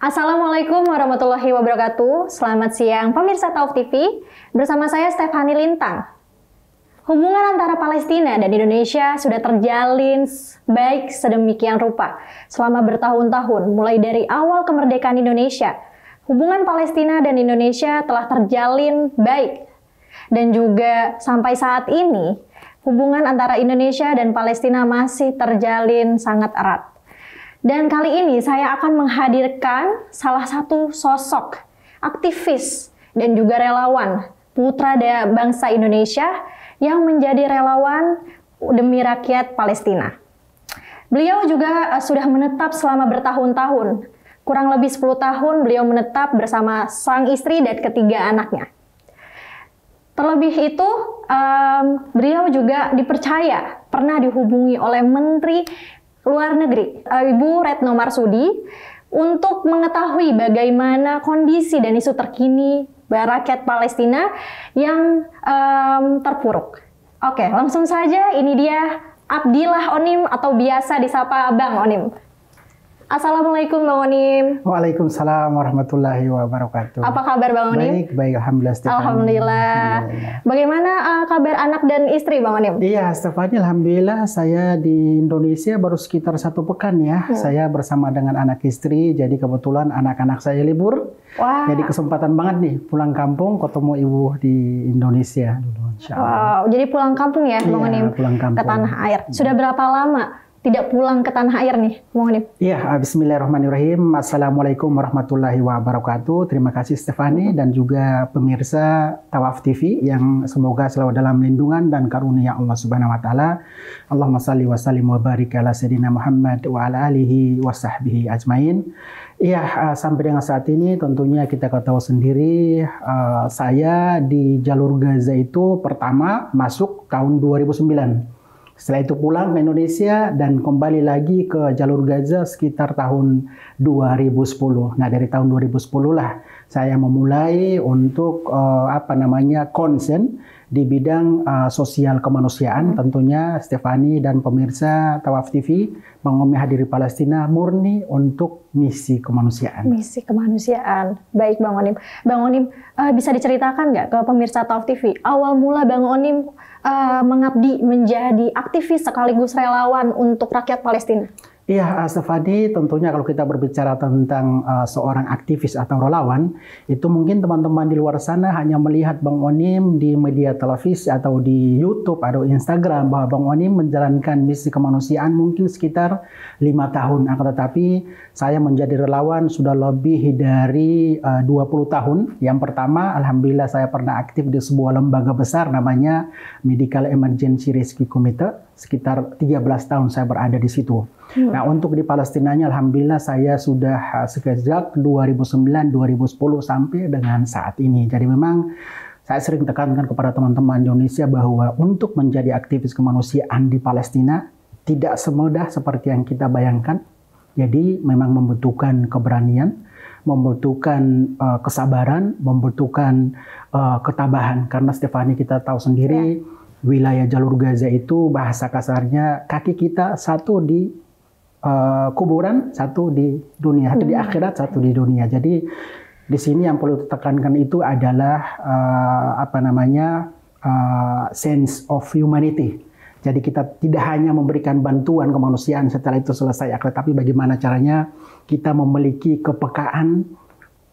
Assalamualaikum warahmatullahi wabarakatuh. Selamat siang pemirsa Tauf TV. Bersama saya Stefani Lintang. Hubungan antara Palestina dan Indonesia sudah terjalin baik sedemikian rupa selama bertahun-tahun mulai dari awal kemerdekaan Indonesia. Hubungan Palestina dan Indonesia telah terjalin baik dan juga sampai saat ini hubungan antara Indonesia dan Palestina masih terjalin sangat erat. Dan kali ini saya akan menghadirkan salah satu sosok aktivis dan juga relawan putra bangsa Indonesia yang menjadi relawan demi rakyat Palestina. Beliau juga eh, sudah menetap selama bertahun-tahun. Kurang lebih 10 tahun beliau menetap bersama sang istri dan ketiga anaknya. Terlebih itu, um, beliau juga dipercaya pernah dihubungi oleh Menteri Luar Negeri, uh, Ibu Retno Marsudi, untuk mengetahui bagaimana kondisi dan isu terkini rakyat Palestina yang um, terpuruk. Oke, langsung saja ini dia Abdillah Onim atau biasa disapa Bang Onim. Assalamualaikum Bang Onim. Waalaikumsalam warahmatullahi wabarakatuh. Apa kabar Bang Onim? Baik, baik. Alhamdulillah Stefani. Alhamdulillah. Alhamdulillah. Bagaimana uh, kabar anak dan istri Bang Onim? Iya Stefani, Alhamdulillah saya di Indonesia baru sekitar satu pekan ya. Hmm. Saya bersama dengan anak istri, jadi kebetulan anak-anak saya libur. Wah. Jadi kesempatan banget nih pulang kampung ketemu ibu di Indonesia dulu. Wow, jadi pulang kampung ya Bang iya, Onim? pulang kampung. Ke tanah air. Sudah berapa lama tidak pulang ke tanah air nih, Bang Iya, Bismillahirrahmanirrahim. Assalamualaikum warahmatullahi wabarakatuh. Terima kasih Stefani dan juga pemirsa Tawaf TV yang semoga selalu dalam lindungan dan karunia Allah Subhanahu wa taala. Allahumma salli wa sallim wa barik ala sayidina Muhammad wa ala alihi wa sahbihi ajmain. Iya, uh, sampai dengan saat ini tentunya kita ketahui sendiri uh, saya di jalur Gaza itu pertama masuk tahun 2009 setelah itu pulang ke Indonesia dan kembali lagi ke jalur Gaza sekitar tahun 2010. Nah dari tahun 2010 lah saya memulai untuk uh, apa namanya konsen di bidang uh, sosial kemanusiaan. Tentunya Stefani dan pemirsa Tawaf TV mengomi hadiri Palestina murni untuk misi kemanusiaan. Misi kemanusiaan. Baik Bang Onim. Bang Onim uh, bisa diceritakan nggak ke pemirsa Tawaf TV awal mula Bang Onim uh, mengabdi menjadi aktivis sekaligus relawan untuk rakyat Palestina? Iya, Stefani, tentunya kalau kita berbicara tentang uh, seorang aktivis atau relawan, itu mungkin teman-teman di luar sana hanya melihat Bang Onim di media televisi atau di YouTube atau Instagram bahwa Bang Onim menjalankan misi kemanusiaan mungkin sekitar lima tahun. Akan tetapi saya menjadi relawan sudah lebih dari uh, 20 tahun. Yang pertama, Alhamdulillah saya pernah aktif di sebuah lembaga besar namanya Medical Emergency Rescue Committee. Sekitar 13 tahun saya berada di situ. Hmm. Nah untuk di Palestinanya Alhamdulillah saya sudah uh, sejak 2009-2010 sampai dengan saat ini. Jadi memang saya sering tekankan kepada teman-teman Indonesia bahwa untuk menjadi aktivis kemanusiaan di Palestina tidak semudah seperti yang kita bayangkan. Jadi memang membutuhkan keberanian, membutuhkan uh, kesabaran, membutuhkan uh, ketabahan. Karena Stefani kita tahu sendiri ya. wilayah jalur Gaza itu bahasa kasarnya kaki kita satu di uh, kuburan, satu di dunia, satu di hmm. akhirat, satu di dunia. Jadi di sini yang perlu ditekankan itu adalah uh, apa namanya uh, sense of humanity. Jadi kita tidak hanya memberikan bantuan kemanusiaan setelah itu selesai akhirat, tapi bagaimana caranya kita memiliki kepekaan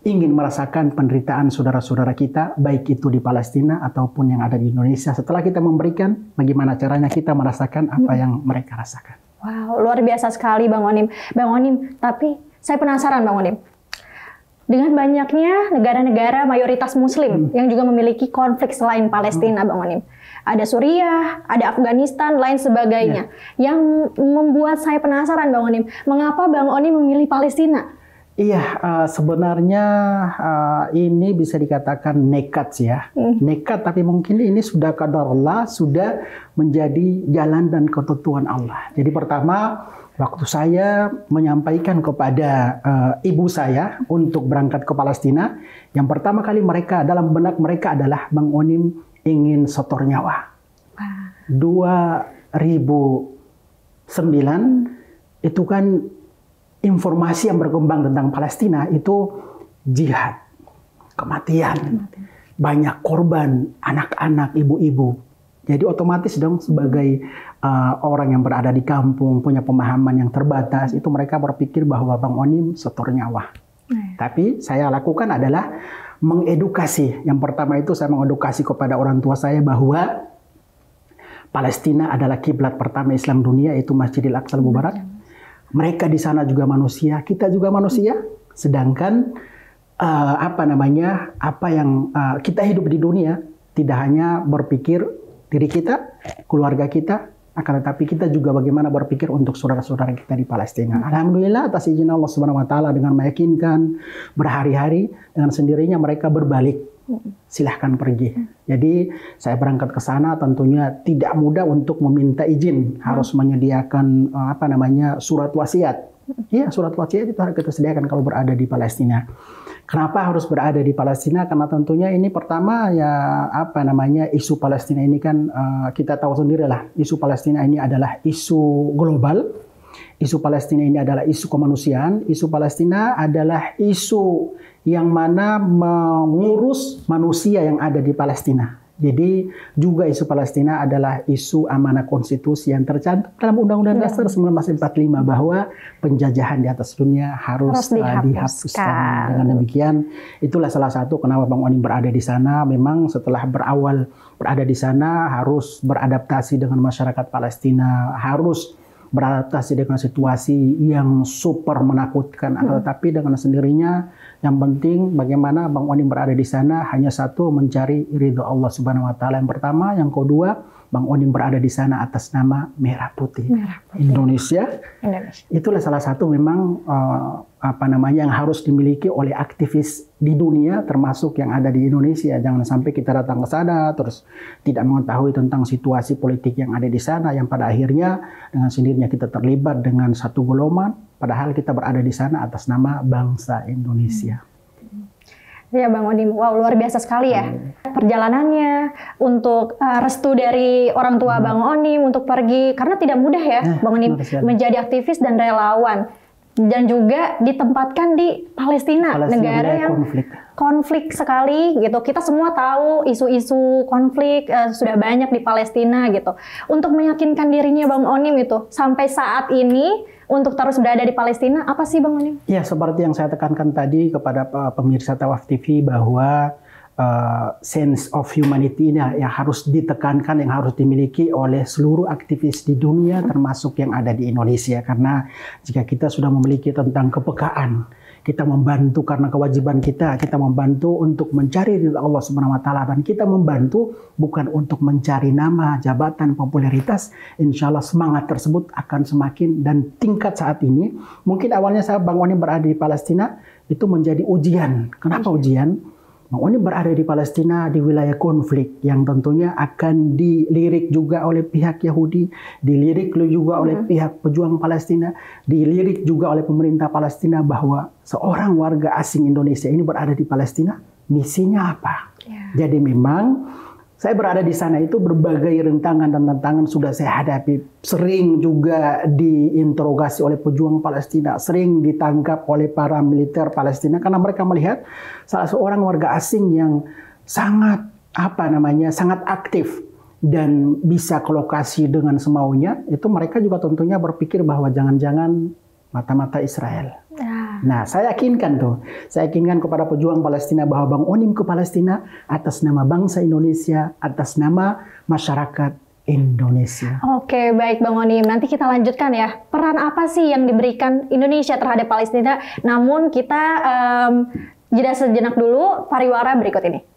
ingin merasakan penderitaan saudara-saudara kita, baik itu di Palestina ataupun yang ada di Indonesia. Setelah kita memberikan, bagaimana caranya kita merasakan apa hmm. yang mereka rasakan. Wow, luar biasa sekali Bang Onim. Bang Onim, tapi saya penasaran Bang Onim. Dengan banyaknya negara-negara mayoritas muslim hmm. yang juga memiliki konflik selain Palestina hmm. Bang Onim. Ada Suriah, ada Afghanistan, lain sebagainya. Yeah. Yang membuat saya penasaran Bang Onim, mengapa Bang Onim memilih Palestina? Iya, uh, sebenarnya uh, ini bisa dikatakan nekat sih ya. Hmm. Nekat, tapi mungkin ini sudah kadar Allah, sudah menjadi jalan dan ketentuan Allah. Jadi pertama, waktu saya menyampaikan kepada uh, ibu saya untuk berangkat ke Palestina, yang pertama kali mereka dalam benak mereka adalah Bang Onim ingin setor nyawa. Wow. 2009 itu kan informasi yang berkembang tentang Palestina itu jihad, kematian, banyak korban, anak-anak, ibu-ibu. Jadi otomatis dong sebagai uh, orang yang berada di kampung punya pemahaman yang terbatas itu mereka berpikir bahwa Bang Onim setor nyawa. Hmm. Tapi saya lakukan adalah mengedukasi. Yang pertama itu saya mengedukasi kepada orang tua saya bahwa Palestina adalah kiblat pertama Islam dunia itu Masjidil Aqsa Mubarak. Mereka di sana juga manusia, kita juga manusia. Sedangkan uh, apa namanya? Apa yang uh, kita hidup di dunia tidak hanya berpikir diri kita, keluarga kita, akan tetapi kita juga bagaimana berpikir untuk saudara-saudara kita di Palestina. Alhamdulillah atas izin Allah Subhanahu wa taala dengan meyakinkan berhari-hari dengan sendirinya mereka berbalik. Silahkan pergi. Jadi saya berangkat ke sana tentunya tidak mudah untuk meminta izin, harus menyediakan eh, apa namanya surat wasiat. Iya, surat wasiat itu harus kita sediakan kalau berada di Palestina. Kenapa harus berada di Palestina? Karena tentunya ini pertama ya apa namanya isu Palestina ini kan uh, kita tahu sendiri lah isu Palestina ini adalah isu global. Isu Palestina ini adalah isu kemanusiaan. Isu Palestina adalah isu yang mana mengurus manusia yang ada di Palestina. Jadi juga isu Palestina adalah isu amanah konstitusi yang tercantum dalam Undang-Undang ya. Dasar 1945 bahwa penjajahan di atas dunia harus, harus dihapuskan. dihapuskan. Dengan demikian itulah salah satu kenapa Bang Onim berada di sana. Memang setelah berawal berada di sana harus beradaptasi dengan masyarakat Palestina, harus beradaptasi dengan situasi yang super menakutkan. Hmm. Tetapi dengan sendirinya yang penting bagaimana Bang Onim berada di sana hanya satu mencari ridho Allah Subhanahu wa taala. Yang pertama, yang kedua, Bang Onim berada di sana atas nama Merah Putih, Merah Putih. Indonesia. Indonesia. Itulah salah satu memang uh, apa namanya yang harus dimiliki oleh aktivis di dunia termasuk yang ada di Indonesia. Jangan sampai kita datang ke sana terus tidak mengetahui tentang situasi politik yang ada di sana yang pada akhirnya dengan sendirinya kita terlibat dengan satu golongan Padahal kita berada di sana atas nama bangsa Indonesia. Ya Bang Odim, wow luar biasa sekali ya hmm. perjalanannya untuk uh, restu dari orang tua hmm. Bang Onim untuk pergi karena tidak mudah ya eh, Bang Onim menjadi aktivis dan relawan dan juga ditempatkan di Palestina, Palestina negara yang konflik. Konflik sekali gitu. Kita semua tahu isu-isu konflik uh, sudah banyak di Palestina gitu. Untuk meyakinkan dirinya Bang Onim itu sampai saat ini untuk terus berada di Palestina, apa sih Bang Onim? Ya, seperti yang saya tekankan tadi kepada pemirsa Tawaf TV bahwa uh, sense of humanity ini yang harus ditekankan, yang harus dimiliki oleh seluruh aktivis di dunia, termasuk yang ada di Indonesia. Karena jika kita sudah memiliki tentang kepekaan, kita membantu karena kewajiban kita, kita membantu untuk mencari ridha Allah Subhanahu wa taala dan kita membantu bukan untuk mencari nama, jabatan, popularitas. Insya Allah semangat tersebut akan semakin dan tingkat saat ini mungkin awalnya saya Bang berada di Palestina itu menjadi ujian. Kenapa ujian? Bang Oni berada di Palestina di wilayah konflik yang tentunya akan dilirik juga oleh pihak Yahudi, dilirik juga oleh hmm. pihak pejuang Palestina, dilirik juga oleh pemerintah Palestina bahwa seorang warga asing Indonesia ini berada di Palestina, misinya apa? Yeah. Jadi memang saya berada di sana itu berbagai rintangan dan tantangan sudah saya hadapi. Sering juga diinterogasi oleh pejuang Palestina, sering ditangkap oleh para militer Palestina karena mereka melihat salah seorang warga asing yang sangat apa namanya sangat aktif dan bisa ke lokasi dengan semaunya. Itu mereka juga tentunya berpikir bahwa jangan-jangan mata-mata Israel. Nah, saya yakinkan tuh, saya yakinkan kepada pejuang Palestina bahwa Bang Onim ke Palestina atas nama bangsa Indonesia, atas nama masyarakat Indonesia. Oke, baik Bang Onim. Nanti kita lanjutkan ya. Peran apa sih yang diberikan Indonesia terhadap Palestina? Namun kita um, jeda sejenak dulu, pariwara berikut ini.